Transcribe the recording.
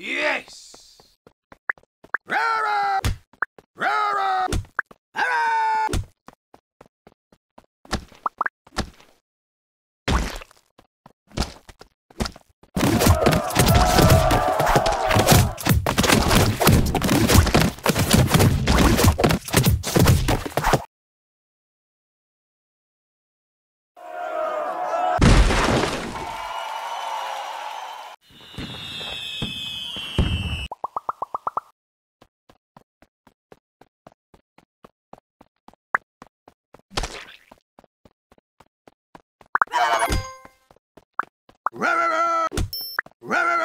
Yes! Rara! Rah, rah, rah.